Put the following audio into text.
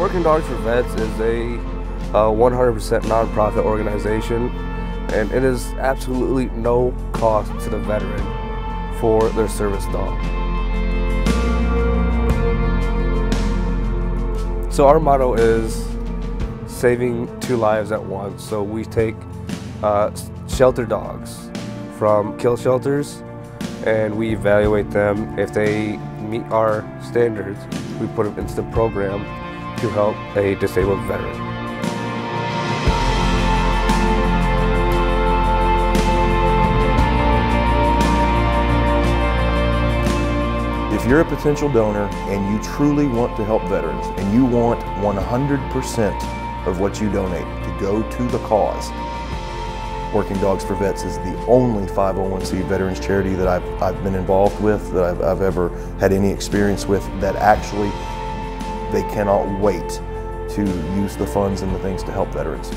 Working Dogs for Vets is a 100% nonprofit organization, and it is absolutely no cost to the veteran for their service dog. So our motto is saving two lives at once. So we take uh, shelter dogs from kill shelters and we evaluate them. If they meet our standards, we put them into the program to help a disabled veteran. If you're a potential donor and you truly want to help veterans and you want 100% of what you donate to go to the cause, Working Dogs for Vets is the only 501c veterans charity that I've, I've been involved with, that I've, I've ever had any experience with, that actually they cannot wait to use the funds and the things to help veterans.